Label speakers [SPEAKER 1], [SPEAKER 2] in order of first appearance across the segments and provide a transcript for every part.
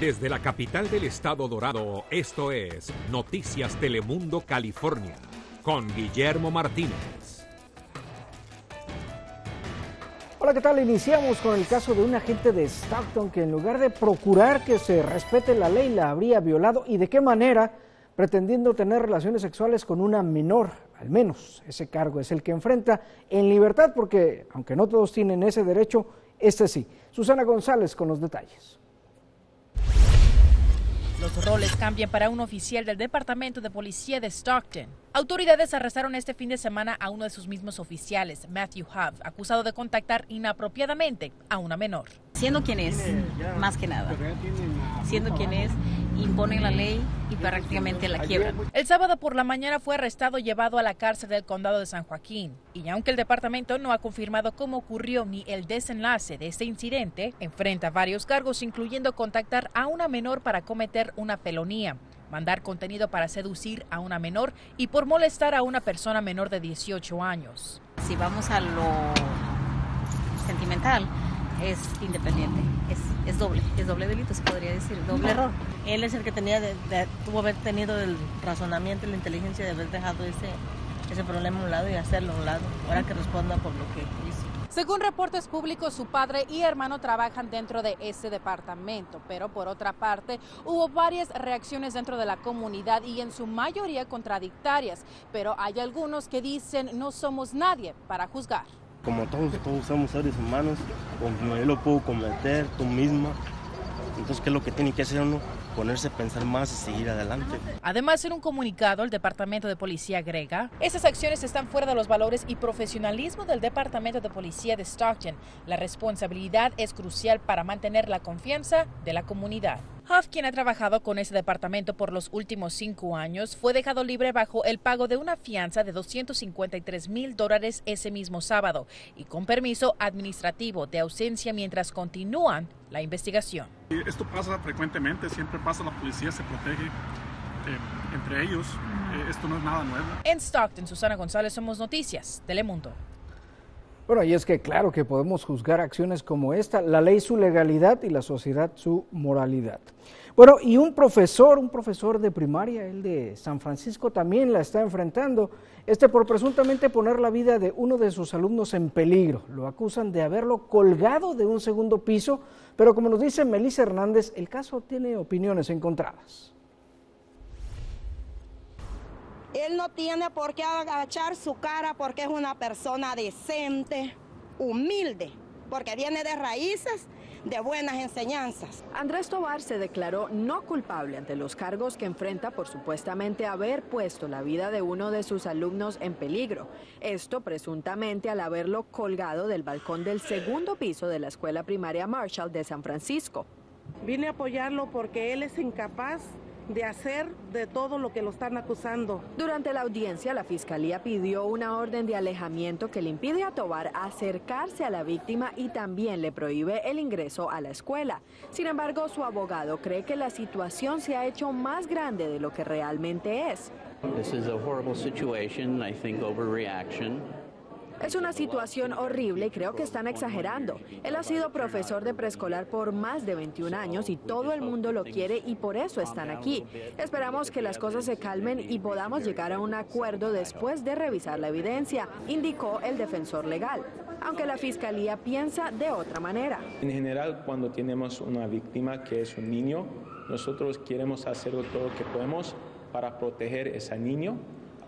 [SPEAKER 1] Desde la capital del estado dorado, esto es Noticias Telemundo California, con Guillermo Martínez.
[SPEAKER 2] Hola, ¿qué tal? Iniciamos con el caso de un agente de Stockton que en lugar de procurar que se respete la ley, la habría violado y de qué manera, pretendiendo tener relaciones sexuales con una menor. Al menos ese cargo es el que enfrenta en libertad porque, aunque no todos tienen ese derecho, este sí. Susana González con los detalles.
[SPEAKER 3] Los roles cambian para un oficial del Departamento de Policía de Stockton. Autoridades arrestaron este fin de semana a uno de sus mismos oficiales, Matthew Huff, acusado de contactar inapropiadamente a una menor.
[SPEAKER 4] Siendo quien es, más que nada. Siendo quien es, imponen la ley y prácticamente la quiebran.
[SPEAKER 3] El sábado por la mañana fue arrestado y llevado a la cárcel del condado de San Joaquín. Y aunque el departamento no ha confirmado cómo ocurrió ni el desenlace de este incidente, enfrenta varios cargos, incluyendo contactar a una menor para cometer una felonía mandar contenido para seducir a una menor y por molestar a una persona menor de 18 años.
[SPEAKER 4] Si vamos a lo sentimental, es independiente, es, es doble, es doble delito, se podría decir, doble error.
[SPEAKER 5] Él es el que tenía, de, de, tuvo haber tenido el razonamiento y la inteligencia de haber dejado ese, ese problema a un lado y hacerlo a un lado, ahora que responda por lo que hizo.
[SPEAKER 3] Según reportes públicos, su padre y hermano trabajan dentro de ese departamento, pero por otra parte, hubo varias reacciones dentro de la comunidad y en su mayoría contradictorias, pero hay algunos que dicen no somos nadie para juzgar.
[SPEAKER 6] Como todos, todos somos seres humanos, como yo lo puedo cometer, tú misma. Entonces, ¿qué es lo que tiene que hacer uno? Ponerse a pensar más y seguir adelante.
[SPEAKER 3] Además, en un comunicado, el Departamento de Policía agrega, estas acciones están fuera de los valores y profesionalismo del Departamento de Policía de Stockton. La responsabilidad es crucial para mantener la confianza de la comunidad. Huff, quien ha trabajado con ese departamento por los últimos cinco años, fue dejado libre bajo el pago de una fianza de 253 mil dólares ese mismo sábado y con permiso administrativo de ausencia mientras continúan la investigación.
[SPEAKER 7] Esto pasa frecuentemente, siempre pasa, la policía se protege eh, entre ellos. Eh, esto no es nada nuevo.
[SPEAKER 3] En Stockton, Susana González, Somos Noticias, Telemundo.
[SPEAKER 2] Bueno, y es que claro que podemos juzgar acciones como esta, la ley su legalidad y la sociedad su moralidad. Bueno, y un profesor, un profesor de primaria, el de San Francisco, también la está enfrentando, este por presuntamente poner la vida de uno de sus alumnos en peligro. Lo acusan de haberlo colgado de un segundo piso, pero como nos dice Melissa Hernández, el caso tiene opiniones encontradas.
[SPEAKER 8] Él no tiene por qué agachar su cara porque es una persona decente, humilde, porque viene de raíces de buenas enseñanzas.
[SPEAKER 9] Andrés Tobar se declaró no culpable ante los cargos que enfrenta por supuestamente haber puesto la vida de uno de sus alumnos en peligro. Esto presuntamente al haberlo colgado del balcón del segundo piso de la escuela primaria Marshall de San Francisco.
[SPEAKER 10] Vine a apoyarlo porque él es incapaz de hacer de todo lo que lo están acusando.
[SPEAKER 9] Durante la audiencia, la fiscalía pidió una orden de alejamiento que le impide a Tobar acercarse a la víctima y también le prohíbe el ingreso a la escuela. Sin embargo, su abogado cree que la situación se ha hecho más grande de lo que realmente es.
[SPEAKER 11] This is a horrible situation, I think overreaction.
[SPEAKER 9] Es una situación horrible y creo que están exagerando. Él ha sido profesor de preescolar por más de 21 años y todo el mundo lo quiere y por eso están aquí. Esperamos que las cosas se calmen y podamos llegar a un acuerdo después de revisar la evidencia, indicó el defensor legal, aunque la fiscalía piensa de otra manera.
[SPEAKER 12] En general, cuando tenemos una víctima que es un niño, nosotros queremos hacer todo lo que podemos para proteger a ese niño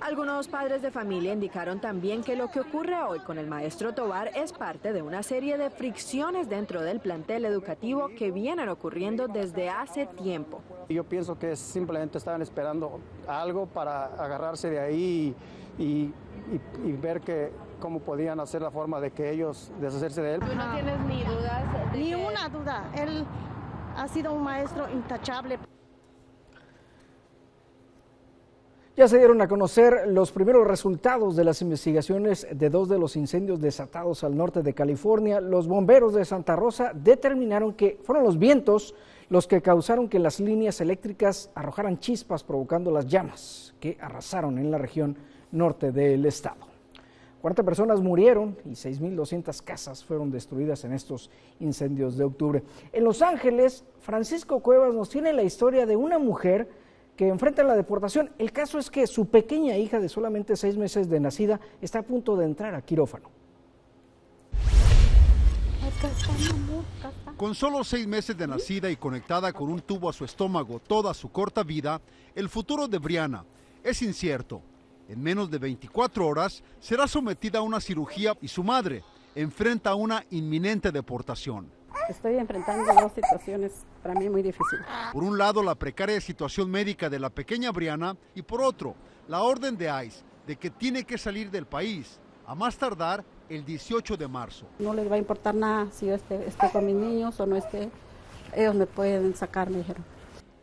[SPEAKER 9] algunos padres de familia indicaron también que lo que ocurre hoy con el maestro Tobar es parte de una serie de fricciones dentro del plantel educativo que vienen ocurriendo desde hace tiempo.
[SPEAKER 13] Yo pienso que simplemente estaban esperando algo para agarrarse de ahí y, y, y ver que cómo podían hacer la forma de que ellos deshacerse de él.
[SPEAKER 14] ¿Tú no tienes ni dudas? De
[SPEAKER 8] Ni
[SPEAKER 14] que...
[SPEAKER 8] una duda. Él ha sido un maestro intachable.
[SPEAKER 2] Ya se dieron a conocer los primeros resultados de las investigaciones de dos de los incendios desatados al norte de California. Los bomberos de Santa Rosa determinaron que fueron los vientos los que causaron que las líneas eléctricas arrojaran chispas provocando las llamas que arrasaron en la región norte del estado. 40 personas murieron y 6.200 casas fueron destruidas en estos incendios de octubre. En Los Ángeles, Francisco Cuevas nos tiene la historia de una mujer que enfrenta la deportación. El caso es que su pequeña hija de solamente seis meses de nacida está a punto de entrar a quirófano.
[SPEAKER 15] Con solo seis meses de nacida y conectada con un tubo a su estómago toda su corta vida, el futuro de Brianna es incierto. En menos de 24 horas será sometida a una cirugía y su madre enfrenta una inminente deportación.
[SPEAKER 16] Estoy enfrentando dos situaciones para mí muy difíciles.
[SPEAKER 15] Por un lado, la precaria situación médica de la pequeña Brianna y por otro, la orden de ICE de que tiene que salir del país, a más tardar el 18 de marzo.
[SPEAKER 16] No les va a importar nada si yo esté, esté con mis niños o no esté. Ellos me pueden sacar, me dijeron.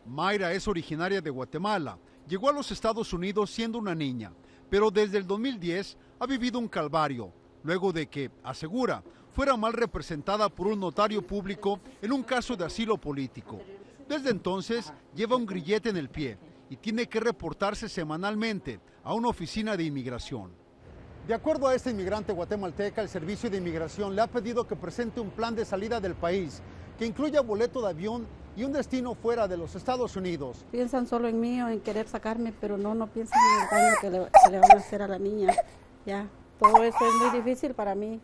[SPEAKER 15] Mayra es originaria de Guatemala. Llegó a los Estados Unidos siendo una niña, pero desde el 2010 ha vivido un calvario, luego de que, asegura, fuera mal representada por un notario público en un caso de asilo político. Desde entonces lleva un grillete en el pie y tiene que reportarse semanalmente a una oficina de inmigración. De acuerdo a este inmigrante guatemalteca, el Servicio de Inmigración le ha pedido que presente un plan de salida del país que incluya boleto de avión y un destino fuera de los Estados Unidos.
[SPEAKER 16] Piensan solo en mí o en querer sacarme, pero no, no piensan en el daño que le, que le van a hacer a la niña. Ya, todo eso es muy difícil para mí.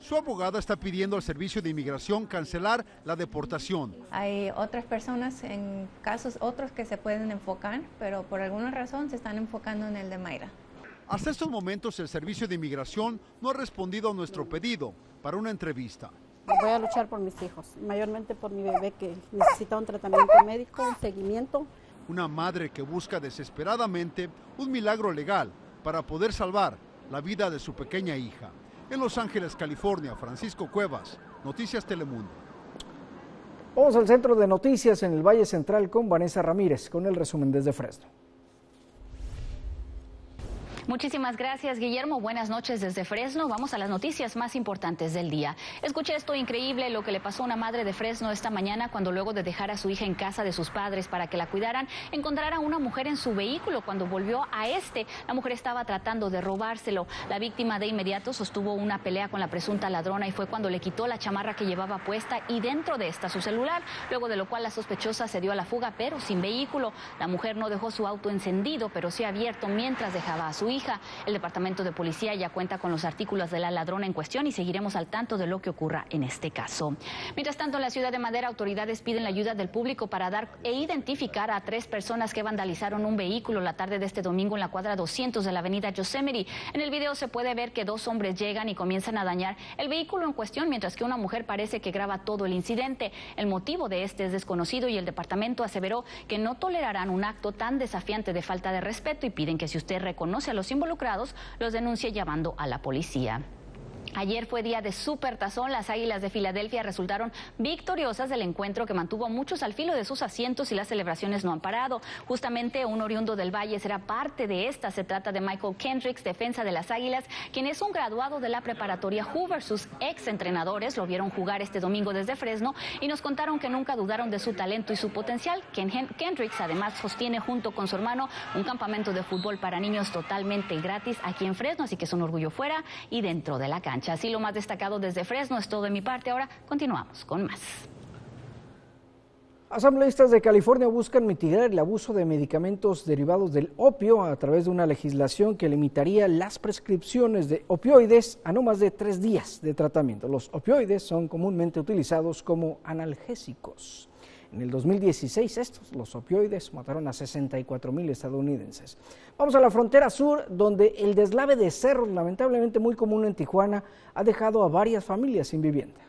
[SPEAKER 15] Su abogada está pidiendo al Servicio de Inmigración cancelar la deportación.
[SPEAKER 17] Hay otras personas en casos otros que se pueden enfocar, pero por alguna razón se están enfocando en el de Mayra.
[SPEAKER 15] Hasta estos momentos el Servicio de Inmigración no ha respondido a nuestro pedido para una entrevista.
[SPEAKER 16] Voy a luchar por mis hijos, mayormente por mi bebé que necesita un tratamiento médico, un seguimiento.
[SPEAKER 15] Una madre que busca desesperadamente un milagro legal para poder salvar la vida de su pequeña hija. En Los Ángeles, California, Francisco Cuevas, Noticias Telemundo.
[SPEAKER 2] Vamos al centro de noticias en el Valle Central con Vanessa Ramírez, con el resumen desde Fresno.
[SPEAKER 18] Muchísimas gracias, Guillermo. Buenas noches desde Fresno. Vamos a las noticias más importantes del día. Escuché esto increíble, lo que le pasó a una madre de Fresno esta mañana cuando luego de dejar a su hija en casa de sus padres para que la cuidaran, encontrara a una mujer en su vehículo. Cuando volvió a este, la mujer estaba tratando de robárselo. La víctima de inmediato sostuvo una pelea con la presunta ladrona y fue cuando le quitó la chamarra que llevaba puesta y dentro de esta su celular, luego de lo cual la sospechosa se dio a la fuga, pero sin vehículo. La mujer no dejó su auto encendido, pero sí abierto mientras dejaba a su hija. El departamento de policía ya cuenta con los artículos de la ladrona en cuestión y seguiremos al tanto de lo que ocurra en este caso. Mientras tanto, en la ciudad de Madera, autoridades piden la ayuda del público para dar e identificar a tres personas que vandalizaron un vehículo la tarde de este domingo en la cuadra 200 de la avenida Yosemite. En el video se puede ver que dos hombres llegan y comienzan a dañar el vehículo en cuestión, mientras que una mujer parece que graba todo el incidente. El motivo de este es desconocido y el departamento aseveró que no tolerarán un acto tan desafiante de falta de respeto y piden que si usted reconoce a los involucrados, los denuncie llamando a la policía. Ayer fue día de supertazón. Las Águilas de Filadelfia resultaron victoriosas del encuentro que mantuvo muchos al filo de sus asientos y las celebraciones no han parado. Justamente un oriundo del Valle será parte de esta. Se trata de Michael Kendricks, defensa de las Águilas, quien es un graduado de la preparatoria Hoover. Sus ex entrenadores lo vieron jugar este domingo desde Fresno y nos contaron que nunca dudaron de su talento y su potencial. Ken Kendricks además sostiene junto con su hermano un campamento de fútbol para niños totalmente gratis aquí en Fresno, así que es un orgullo fuera y dentro de la cancha. Así lo más destacado desde Fresno es todo de mi parte. Ahora continuamos con más.
[SPEAKER 2] Asambleístas de California buscan mitigar el abuso de medicamentos derivados del opio a través de una legislación que limitaría las prescripciones de opioides a no más de tres días de tratamiento. Los opioides son comúnmente utilizados como analgésicos. En el 2016 estos, los opioides, mataron a 64 mil estadounidenses. Vamos a la frontera sur, donde el deslave de cerros, lamentablemente muy común en Tijuana, ha dejado a varias familias sin vivienda.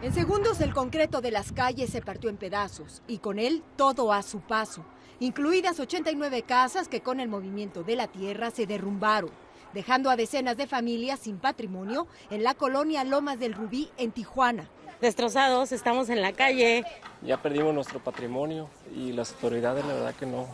[SPEAKER 19] En segundos el concreto de las calles se partió en pedazos y con él todo a su paso, incluidas 89 casas que con el movimiento de la tierra se derrumbaron, dejando a decenas de familias sin patrimonio en la colonia Lomas del Rubí en Tijuana.
[SPEAKER 5] Destrozados, estamos en la calle.
[SPEAKER 20] Ya perdimos nuestro patrimonio y las autoridades la verdad que no,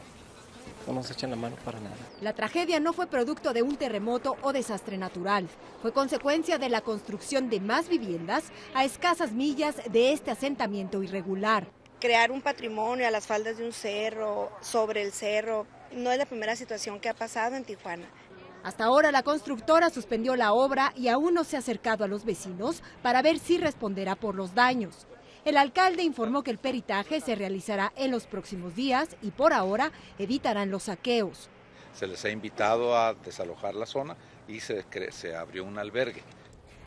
[SPEAKER 20] no nos echan la mano para nada.
[SPEAKER 19] La tragedia no fue producto de un terremoto o desastre natural, fue consecuencia de la construcción de más viviendas a escasas millas de este asentamiento irregular.
[SPEAKER 21] Crear un patrimonio a las faldas de un cerro, sobre el cerro, no es la primera situación que ha pasado en Tijuana.
[SPEAKER 19] Hasta ahora la constructora suspendió la obra y aún no se ha acercado a los vecinos para ver si responderá por los daños. El alcalde informó que el peritaje se realizará en los próximos días y por ahora evitarán los saqueos.
[SPEAKER 22] Se les ha invitado a desalojar la zona y se, se abrió un albergue.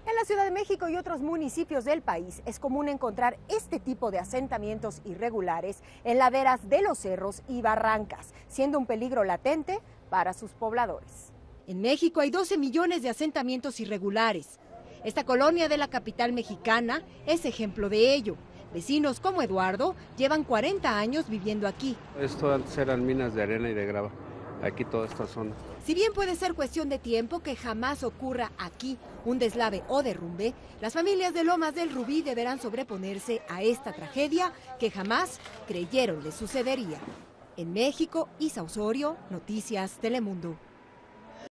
[SPEAKER 19] En la Ciudad de México y otros municipios del país es común encontrar este tipo de asentamientos irregulares en laderas de los cerros y barrancas, siendo un peligro latente para sus pobladores. En México hay 12 millones de asentamientos irregulares. Esta colonia de la capital mexicana es ejemplo de ello. Vecinos como Eduardo llevan 40 años viviendo aquí.
[SPEAKER 23] Esto eran minas de arena y de grava, aquí toda esta zona.
[SPEAKER 19] Si bien puede ser cuestión de tiempo que jamás ocurra aquí un deslave o derrumbe, las familias de Lomas del Rubí deberán sobreponerse a esta tragedia que jamás creyeron le sucedería. En México, Isa Osorio, Noticias Telemundo.